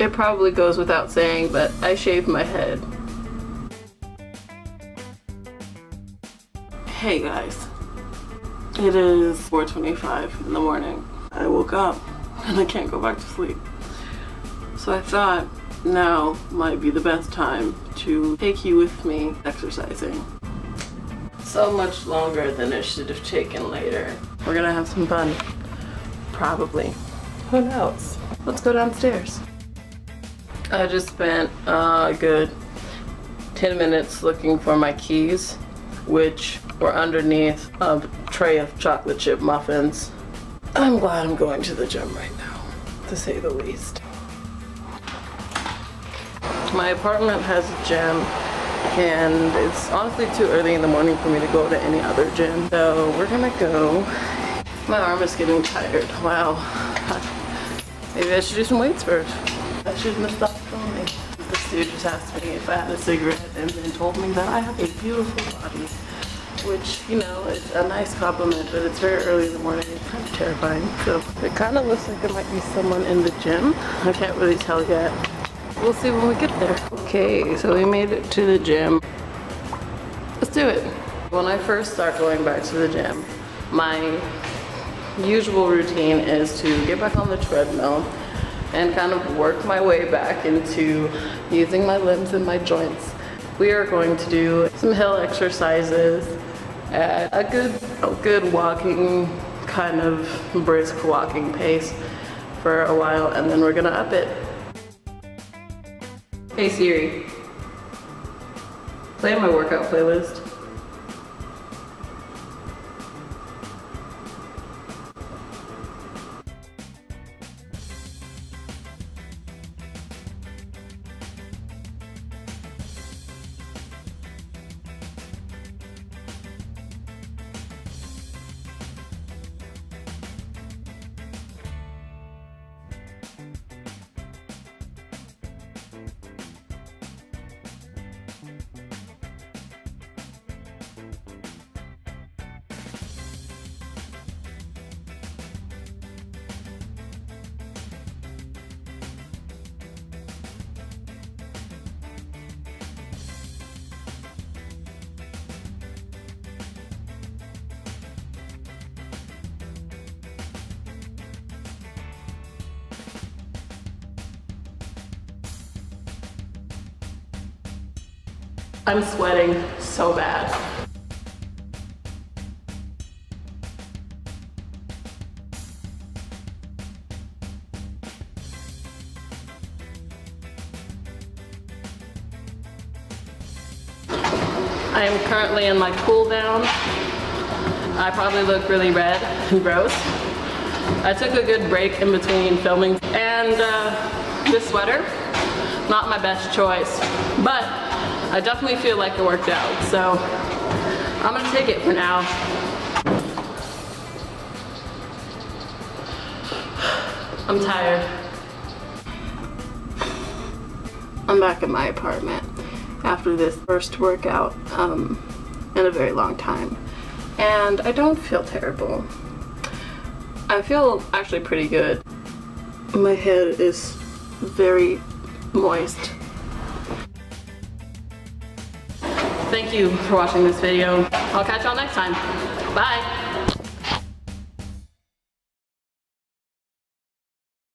It probably goes without saying, but I shaved my head. Hey guys, it is 4.25 in the morning. I woke up and I can't go back to sleep. So I thought now might be the best time to take you with me exercising. So much longer than it should have taken later. We're gonna have some fun. Probably. Who knows? Let's go downstairs. I just spent a good 10 minutes looking for my keys, which were underneath a tray of chocolate chip muffins. I'm glad I'm going to the gym right now, to say the least. My apartment has a gym and it's honestly too early in the morning for me to go to any other gym. So we're gonna go. My arm is getting tired. Wow. Maybe I should do some weights first. I shouldn't have stopped filming. This dude just asked me if I had a cigarette and then told me that I have a beautiful body. Which, you know, is a nice compliment, but it's very early in the morning. It's kind of terrifying. So it kind of looks like there might be someone in the gym. I can't really tell yet. We'll see when we get there. Okay, so we made it to the gym. Let's do it. When I first start going back to the gym, my usual routine is to get back on the treadmill and kind of work my way back into using my limbs and my joints. We are going to do some hill exercises at a good, a good walking, kind of brisk walking pace for a while and then we're gonna up it. Hey Siri, play my workout playlist. I'm sweating so bad. I am currently in my cool down. I probably look really red and gross. I took a good break in between filming and uh, this sweater, not my best choice, but I definitely feel like it worked out. So I'm gonna take it for now. I'm tired. I'm back at my apartment after this first workout um, in a very long time. And I don't feel terrible. I feel actually pretty good. My head is very moist Thank you for watching this video. I'll catch y'all next time. Bye.